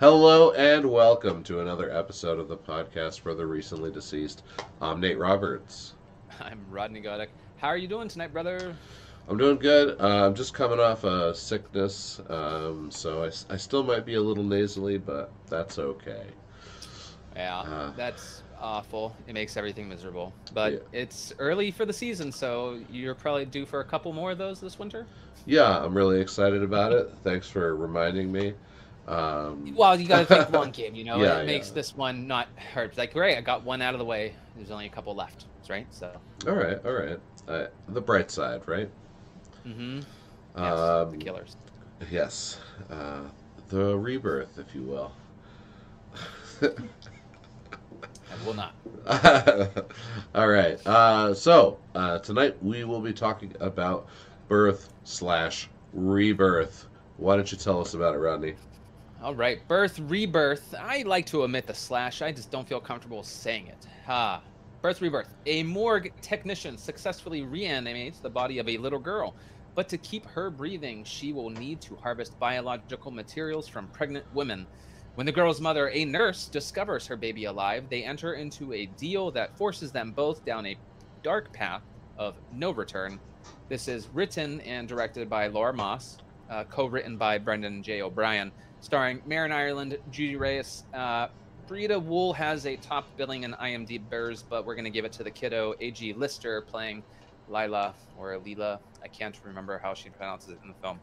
Hello and welcome to another episode of the podcast for the recently deceased. I'm Nate Roberts. I'm Rodney Godek. How are you doing tonight, brother? I'm doing good. Uh, I'm just coming off a sickness, um, so I still might be a little nasally, but that's okay. Yeah, Uh. that's awful. It makes everything miserable. But Yeah. it's early for the season, so you're probably due for a couple more of those this winter. Yeah, I'm really excited about it. Thanks for reminding me. Um, Well, you got to think one game. You know, Yeah, it makes yeah. this one not hurt. Like, great, I got one out of the way. There's only a couple left, right? So, all right, all right. Uh, the bright side, right? mm-hmm. Yes, Um, the killers. Yes, uh, the rebirth, if you will. I will not. All right. Uh, so uh, tonight we will be talking about birth slash rebirth. Why don't you tell us about it, Rodney? All right, birth, rebirth. I like to omit the slash. I just don't feel comfortable saying it. Ah, birth, rebirth. A morgue technician successfully reanimates the body of a little girl, but to keep her breathing, she will need to harvest biological materials from pregnant women. When the girl's mother, a nurse, discovers her baby alive, they enter into a deal that forces them both down a dark path of no return. This is written and directed by Laura Moss, uh, co-written by Brendan J. O'Brien starring Marin Ireland, Judy Reyes. Uh, Wool has a top billing in IMDb's, but we're going to give it to the kiddo, A.J. Lister, playing Lila or Leela. I can't remember how she pronounces it in the film.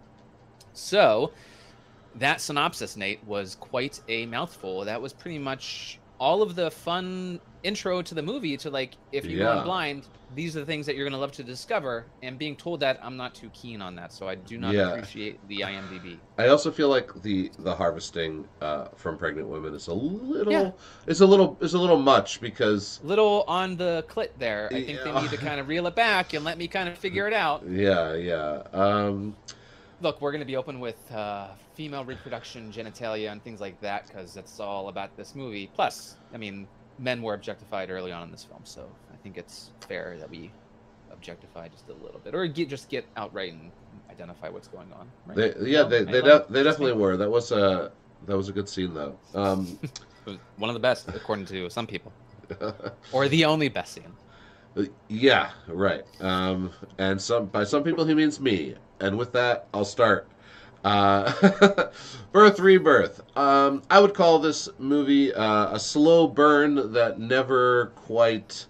So, that synopsis, Nate, was quite a mouthful. That was pretty much all of the fun intro to the movie to like, if you Yeah. in blind, these are the things that you're going to love to discover. And being told that, I'm not too keen on that. So I do not Yeah. appreciate the IMDb. I also feel like the the harvesting uh, from pregnant women is a little Yeah. is a little is a little much because little on the clit there. I think Yeah. they need to kind of reel it back and let me kind of figure it out. yeah yeah um, Look, we're going to be open with uh, female reproduction, genitalia, and things like that because that's all about this movie. Plus, I mean, men were objectified early on in this film, so I think it's fair that we objectify just a little bit, or get, just get outright and identify what's going on. Right? they, yeah No? they they, de- they definitely were that was a that was a good scene though um, one of the best, according to some people, or the only best scene. Yeah, right. Um, and some by some people he means me. And with that, I'll start. Uh, Birth Rebirth. Um, I would call this movie uh, a slow burn that never quite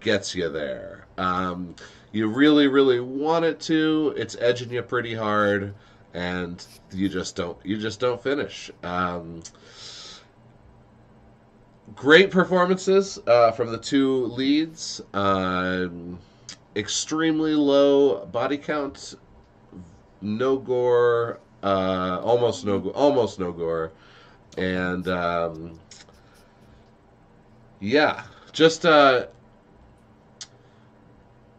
gets you there. Um, you really, really want it to. It's edging you pretty hard, and you just don't. You just don't finish. Um, great performances uh, from the two leads. Um, extremely low body count, no gore, uh, almost no, almost no gore, and um, yeah, just uh,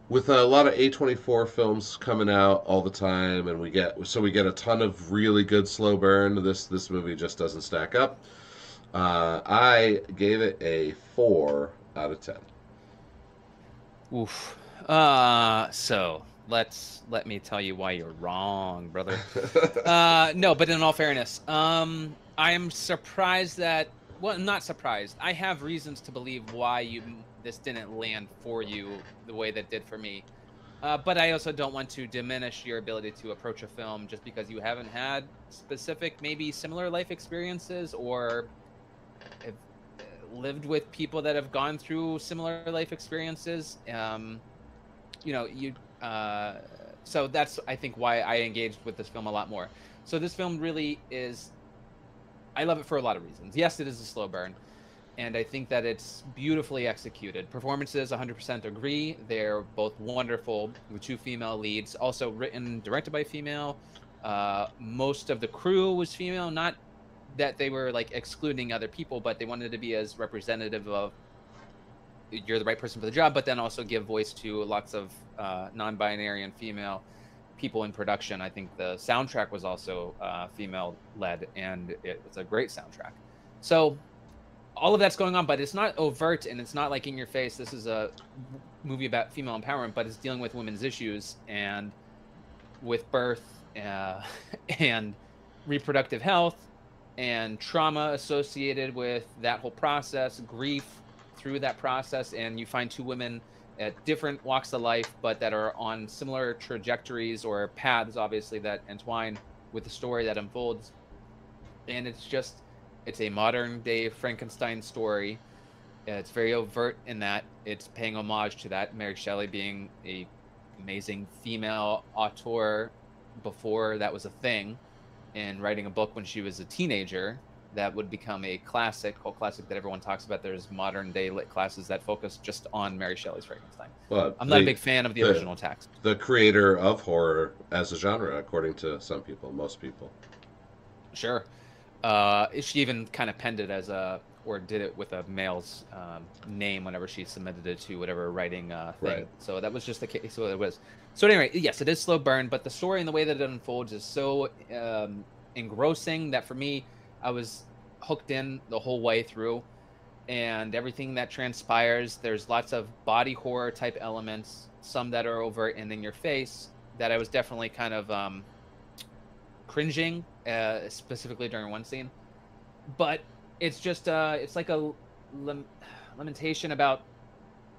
with a lot of A24 films coming out all the time, and we get so we get a ton of really good slow burn. This this movie just doesn't stack up. Uh, I gave it a four out of ten. Oof. Uh, so let's let me tell you why you're wrong, brother. uh, no, but in all fairness, um, I am surprised that. Well, I'm not surprised. I have reasons to believe why you this didn't land for you the way that did for me. Uh, but I also don't want to diminish your ability to approach a film just because you haven't had specific, maybe similar life experiences or have uh, lived with people that have gone through similar life experiences. Um, you know, you. Uh, so that's I think why I engaged with this film a lot more. So this film really is. I love it for a lot of reasons. Yes, it is a slow burn, and I think that it's beautifully executed. Performances, 100% agree. They're both wonderful with two female leads. Also written, directed by female. Uh, most of the crew was female. Not that they were like excluding other people, but they wanted to be as representative of you're the right person for the job, but then also give voice to lots of uh, non-binary and female people in production. I think the soundtrack was also uh, female-led, and it was a great soundtrack. So all of that's going on, but it's not overt and it's not like in your face. This is a movie about female empowerment, but it's dealing with women's issues and with birth uh, and reproductive health and trauma associated with that whole process, grief through that process, and you find two women at different walks of life, but that are on similar trajectories or paths, obviously, that entwine with the story that unfolds. And it's just, it's a modern day Frankenstein story. It's very overt in that it's paying homage to that. Mary Shelley being a amazing female auteur before that was a thing, and writing a book when she was a teenager that would become a classic, whole classic that everyone talks about. There's modern day lit classes that focus just on Mary Shelley's Frankenstein. Well, I'm not the- a big fan of the, the- original text. The creator of horror as a genre, according to some people, most people. Sure. Uh, she even kind of penned it as a, or did it with a male's um, name whenever she submitted it to whatever writing uh, thing. Right. So that was just the case. So it was. So anyway, yes, it is slow burn, but the story and the way that it unfolds is so um, engrossing that for me, I was hooked in the whole way through, and everything that transpires. There's lots of body horror type elements, some that are overt and in your face. That I was definitely kind of um, cringing, uh, specifically during one scene. But it's just uh, it's like a lim- lamentation about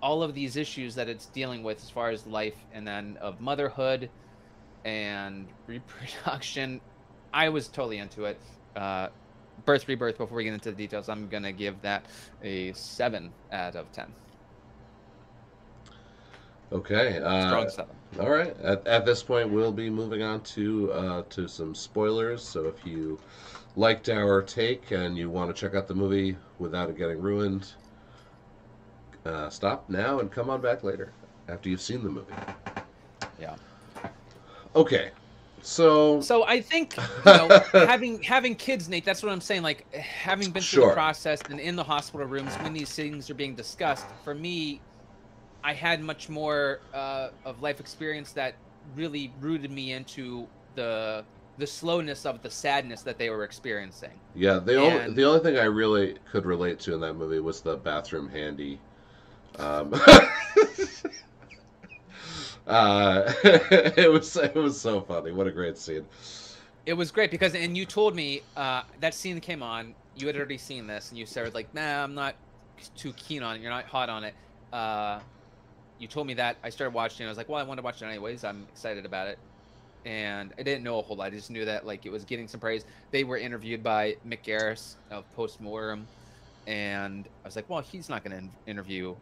all of these issues that it's dealing with as far as life and then of motherhood and reproduction. I was totally into it. Uh, birth, rebirth. Before we get into the details, I'm gonna give that a seven out of ten. Okay. Uh, Strong seven. All right. At, at this point, we'll be moving on to uh, to some spoilers. So if you liked our take and you want to check out the movie without it getting ruined, uh, stop now and come on back later after you've seen the movie. Yeah. Okay. So So I think you know, having having kids, Nate. That's what I'm saying. Like having been through Sure. the process and in the hospital rooms when these things are being discussed. For me, I had much more uh, of life experience that really rooted me into the the slowness of the sadness that they were experiencing. yeah, the only the only thing I really could relate to in that movie was the bathroom handy. Um, uh, it was it was so funny. What a great scene. It was great because, and you told me uh, that scene came on. You had already seen this, and you said like, "Nah, I'm not too keen on it. You're not hot on it." Uh, you told me that. I started watching. it. I was like, "Well, I want to watch it anyways. I'm excited about it." And I didn't know a whole lot. I just knew that like it was getting some praise. They were interviewed by Mick Garris of Postmortem, and I was like, "Well, he's not going to interview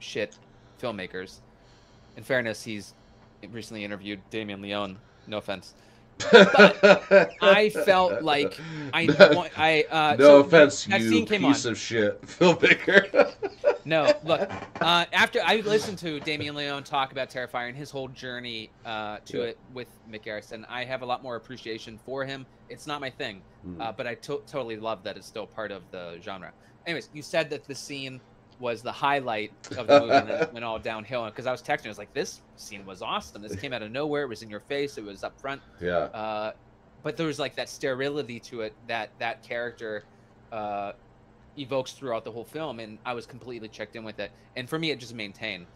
shit filmmakers." In fairness, he's recently interviewed Damien Leone. No offense. I felt like I want I uh no so offense, that you scene came piece on. of shit filmmaker. No, look. Uh, after I listened to Damien Leone talk about Terrifier and his whole journey uh, to Yeah. it with Mick Garris, and I have a lot more appreciation for him. It's not my thing, Hmm. uh, but I to- totally love that it's still part of the genre. Anyways, you said that the scene was the highlight of the movie, and then it went all downhill. Because I was texting, I was like, "This scene was awesome. This came out of nowhere. It was in your face. It was up front." yeah. uh, but there was like that sterility to it that that character uh, evokes throughout the whole film, and I was completely checked in with it. And for me, it just maintained.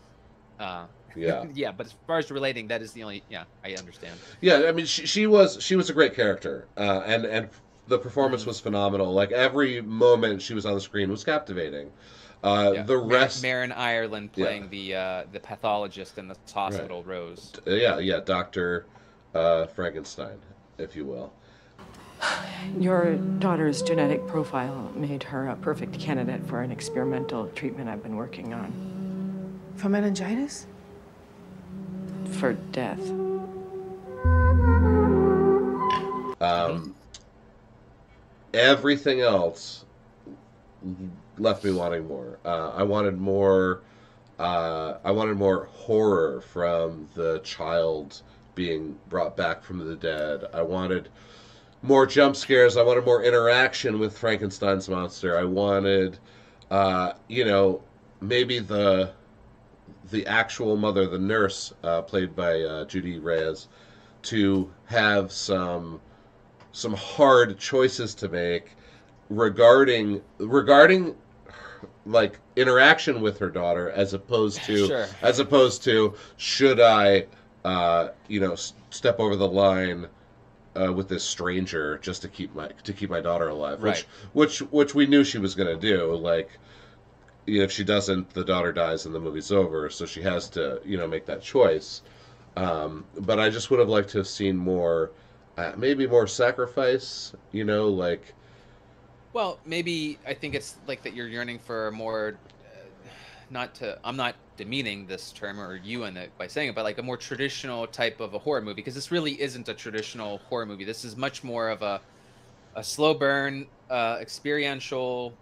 Uh, Yeah. yeah, but as far as relating, that is the only. Yeah, I understand. Yeah, I mean, she, she was she was a great character, uh, and and the performance Mm-hmm. was phenomenal. Like every moment she was on the screen was captivating. Uh, Yeah. The Mar- rest, Marin Ireland Yeah. playing the uh, the pathologist in the hospital, Rose. uh, yeah, yeah, Doctor uh, Frankenstein, if you will. Your daughter's genetic profile made her a perfect candidate for an experimental treatment I've been working on For meningitis? for death. Um, everything else left me wanting more. Uh, I wanted more. Uh, I wanted more horror from the child being brought back from the dead. I wanted more jump scares. I wanted more interaction with Frankenstein's monster. I wanted, uh, you know, maybe the the actual mother, the nurse, uh, played by uh, Judy Reyes, to have some some hard choices to make regarding regarding like interaction with her daughter as opposed to Sure. as opposed to should I uh, you know s- step over the line uh, with this stranger just to keep my to keep my daughter alive, Right. which which which we knew she was gonna do. Like, you know, if she doesn't, the daughter dies and the movie's over. So she has to you know make that choice. Um, but I just would have liked to have seen more, uh, maybe more sacrifice. You know, like Well, maybe I think it's like that you're yearning for more, uh, not to, I'm not demeaning this term or you in it by saying it, but like a more traditional type of a horror movie because this really isn't a traditional horror movie. This is much more of a, a slow burn, uh, experiential,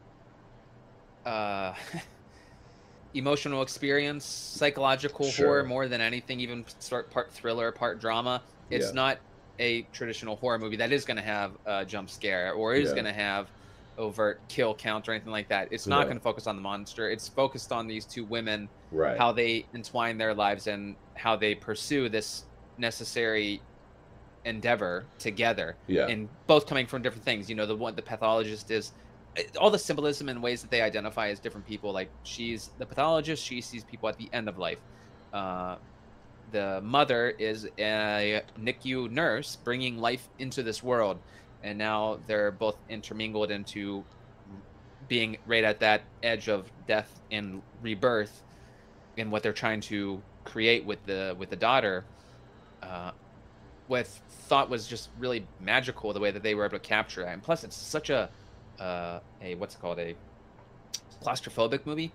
uh, emotional experience, psychological Sure. horror more than anything, even start part thriller, part drama. It's Yeah. not a traditional horror movie that is going to have a jump scare or is Yeah. going to have overt kill count or anything like that. It's not going to focus on the monster. It's focused on these two women, right, how they entwine their lives and how they pursue this necessary endeavor together yeah, and both coming from different things. You know, the one the pathologist is all the symbolism and ways that they identify as different people. Like she's the pathologist, she sees people at the end of life. Uh, the mother is a NICU nurse bringing life into this world, and now they're both intermingled into being right at that edge of death and rebirth, in what they're trying to create with the with the daughter. Uh, what I thought was just really magical the way that they were able to capture it. And plus, it's such a uh, a what's it called a claustrophobic movie.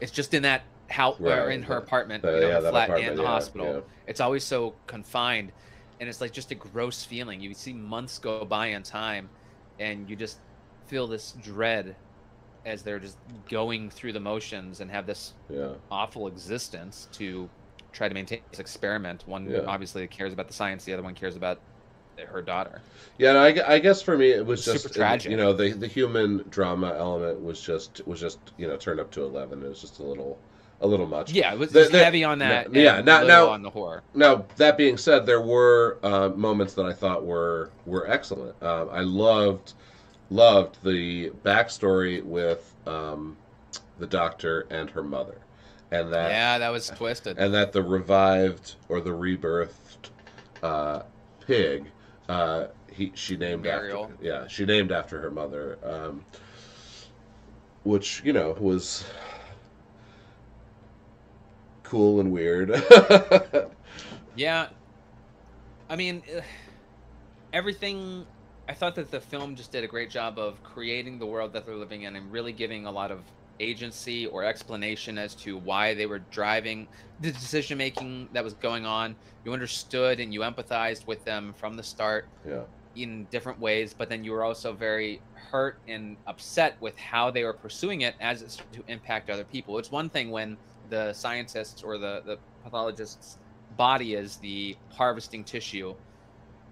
It's just in that house or in her apartment, you know, yeah, the flat apartment, and the yeah, hospital. yeah. It's always so confined, and it's like just a gross feeling. You see months go by in time, and you just feel this dread as they're just going through the motions and have this yeah, awful existence to try to maintain this experiment. One Yeah. obviously cares about the science, the other one cares about her daughter. yeah. No, I, I guess for me it was Super just tragic. You know, the the human drama element was just was just you know turned up to eleven. It was just a little a little much. Yeah, it was The- the- heavy on that. no, yeah, now- now- on the horror. Now that being said, there were uh, moments that I thought were were excellent. Um, I loved loved the backstory with um, the doctor and her mother, and that Yeah, that was twisted. and that the revived or the rebirthed uh, pig uh, he she named Muriel. after yeah she named after her mother um, which you know was cool and weird Yeah, I mean, everything. I thought that the film just did a great job of creating the world that they're living in and really giving a lot of agency or explanation as to why they were driving the decision making that was going on. You understood and you empathized with them from the start. yeah in different ways, but then you were also very hurt and upset with how they were pursuing it as it's to impact other people. It's one thing when the scientists or the, the pathologist's body is the harvesting tissue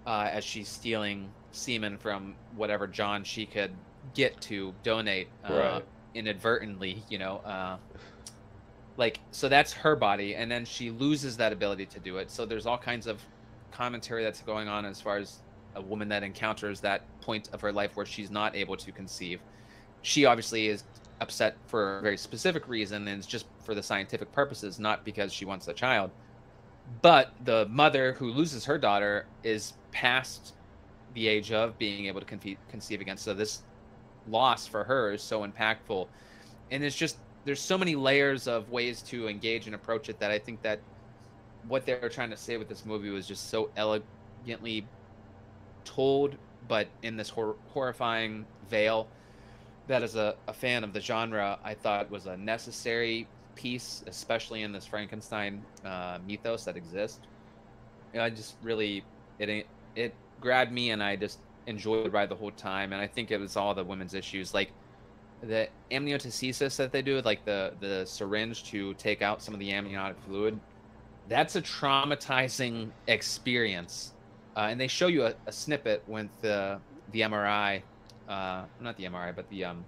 uh, as she's stealing semen from whatever John she could get to donate uh, Right. inadvertently, you know. Uh, like, so that's her body, and then she loses that ability to do it. So there's all kinds of commentary that's going on as far as a woman that encounters that point of her life where she's not able to conceive. She obviously is upset for a very specific reason and it's just for the scientific purposes, not because she wants a child. But the mother who loses her daughter is past the age of being able to confe- conceive again. So this loss for her is so impactful. And it's just there's so many layers of ways to engage and approach it that I think that what they were trying to say with this movie was just so elegantly told, but in this hor- horrifying veil. That as a, a fan of the genre, I thought was a necessary piece, especially in this Frankenstein uh, mythos that exists. I just really it it grabbed me, and I just enjoyed the ride the whole time. And I think it was all the women's issues, like the amniocentesis that they do, like the the syringe to take out some of the amniotic fluid. That's a traumatizing experience, uh, and they show you a, a snippet with the the MRI, uh, not the MRI, but the um,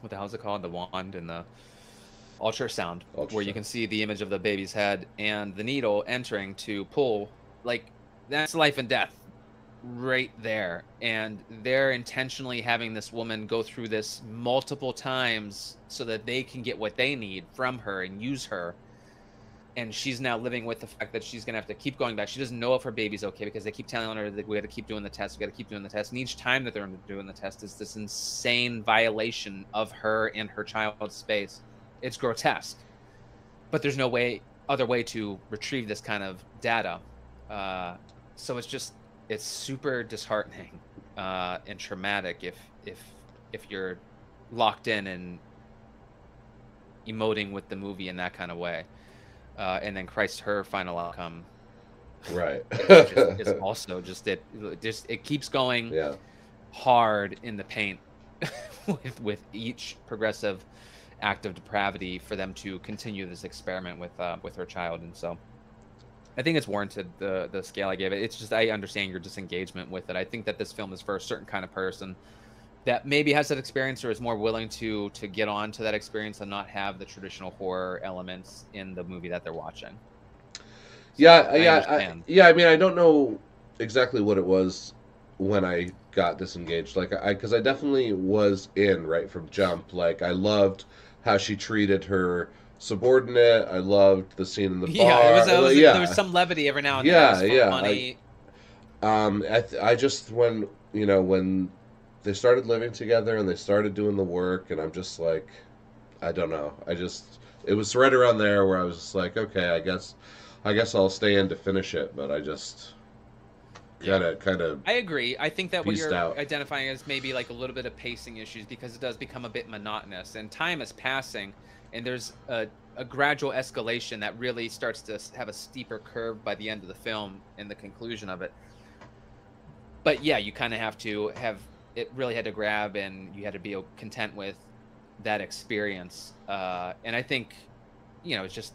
what the hell is it called? The wand and the ultrasound, where you can see the image of the baby's head and the needle entering to pull. Like that's life and death right there and they're intentionally having this woman go through this multiple times so that they can get what they need from her and use her and she's now living with the fact that she's gonna have to keep going back. She doesn't know if her baby's okay because they keep telling her that we got to keep doing the test. We got to keep doing the test. And each time that they're doing the test is this insane violation of her and her child's space. It's grotesque, but there's no way other way to retrieve this kind of data. Uh, so it's just it's super disheartening uh, and traumatic if if if you're locked in and emoting with the movie in that kind of way uh, and then Christ, her final outcome, right, is, also just it. Just it keeps going yeah. hard in the paint with with each progressive act of depravity for them to continue this experiment with uh, with her child, and so. I think it's warranted the the scale I gave it. It's just I understand your disengagement with it. I think that this film is for a certain kind of person that maybe has that experience or is more willing to to get on to that experience and not have the traditional horror elements in the movie that they're watching. So yeah, I yeah, I, yeah. I mean, I don't know exactly what it was when I got disengaged. Like, I because I definitely was in right from jump. Like, I loved how she treated her subordinate. I loved the scene in the bar. Yeah, it was, it was, yeah. there was some levity every now and then. Yeah, yeah. Funny. I, um, I, I just when you know when they started living together and they started doing the work and i'm just like i don't know. I just it was right around there where i was just like okay i guess i guess i'll stay in to finish it but i just kind of kind of i agree. I think that what you're out. identifying is maybe like a little bit of pacing issues because it does become a bit monotonous and time is passing and there's a, a gradual escalation that really starts to have a steeper curve by the end of the film and the conclusion of it. But yeah you kind of have to have it really had to grab and you had to be content with that experience. Uh, and I think, you know, it's just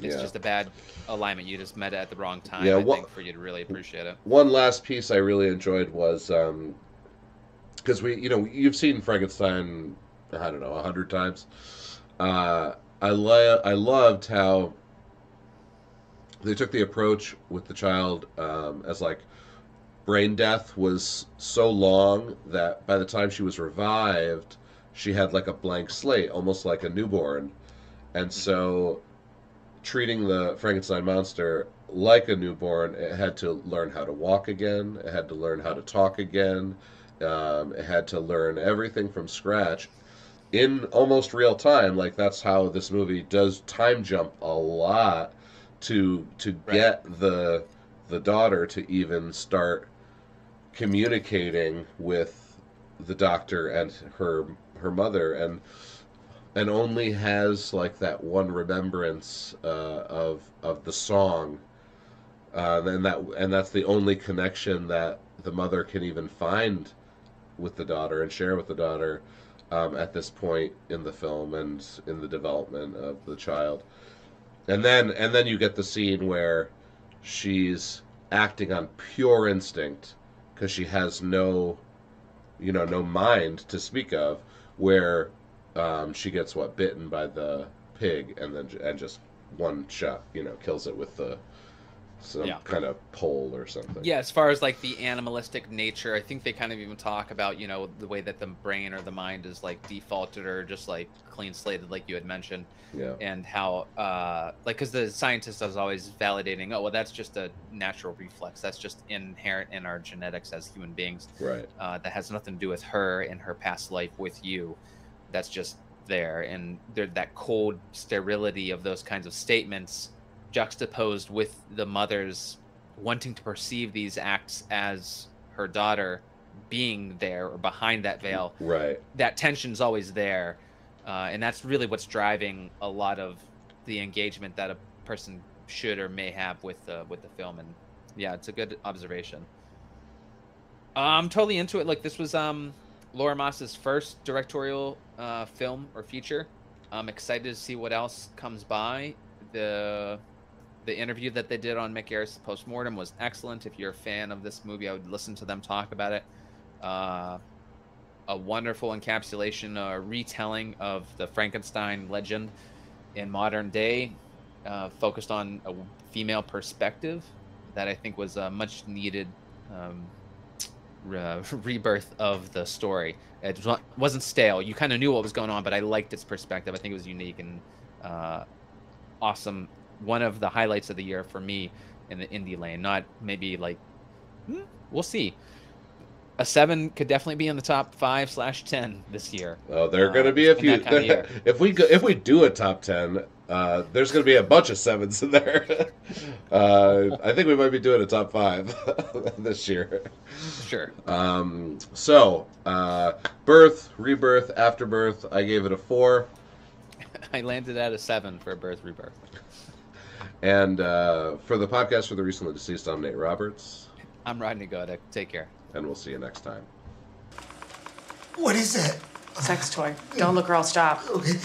it's yeah. just a bad alignment. You just met it at the wrong time. Yeah, I think for you to really appreciate it. One last piece I really enjoyed was because um, we, you know, you've seen Frankenstein, I don't know, a hundred times. Uh, I lo- I loved how they took the approach with the child um, as like brain death was so long that by the time she was revived, she had like a blank slate, almost like a newborn. And so, treating the Frankenstein monster like a newborn, it had to learn how to walk again, it had to learn how to talk again, um, it had to learn everything from scratch in almost real time. Like, that's how this movie does time jump a lot to to right. get the the daughter to even start communicating with the doctor and her her mother and and only has like that one remembrance uh, of of the song. Uh, and that and that's the only connection that the mother can even find with the daughter and share with the daughter um, at this point in the film and in the development of the child. And then and then you get the scene where she's acting on pure instinct because she has no, you know, no mind to speak of. Where um, she gets what bitten by the pig and then and just one shot, you know, kills it with the some yeah. kind of pole or something. Yeah, as far as like the animalistic nature, I think they kind of even talk about you know the way that the brain or the mind is like defaulted or just like clean slated, like you had mentioned. Yeah. And how, uh, like, because the scientist is always validating, oh well, that's just a natural reflex. That's just inherent in our genetics as human beings. Right. Uh, that has nothing to do with her and her past life with you. That's just there, and there that cold sterility of those kinds of statements juxtaposed with the mother's wanting to perceive these acts as her daughter being there or behind that veil. Right. That tension's always there. Uh, and that's really what's driving a lot of the engagement that a person should or may have with the with the film and yeah it's a good observation i'm totally into it like this was um laura moss's first directorial uh, film or feature i'm excited to see what else comes by the the interview that they did on Mick Garris postmortem was excellent. If you're a fan of this movie, I would listen to them talk about it. Uh, a wonderful encapsulation or retelling of the Frankenstein legend in modern day, uh, focused on a female perspective that I think was a much needed um, re- rebirth of the story. It wasn't stale. You kind of knew what was going on, but I liked its perspective. I think it was unique and uh, awesome one of the highlights of the year for me in the indie lane. Not maybe like, hmm, we'll see. A seven could definitely be in the top five slash ten this year. Oh, there are Uh, going to be a few. kind of if we go, if we do a top ten, uh, there's going to be a bunch of sevens in there. uh, I think we might be doing a top five this year. Sure. Um, so, uh, birth, rebirth, afterbirth. I gave it a four, I landed at a seven for Birth Rebirth. And uh, for the podcast for the recently deceased, I'm Nate Roberts. I'm Rodney Goda. Take care. And we'll see you next time. What is that? Sex toy. Don't look girl. Stop. Okay.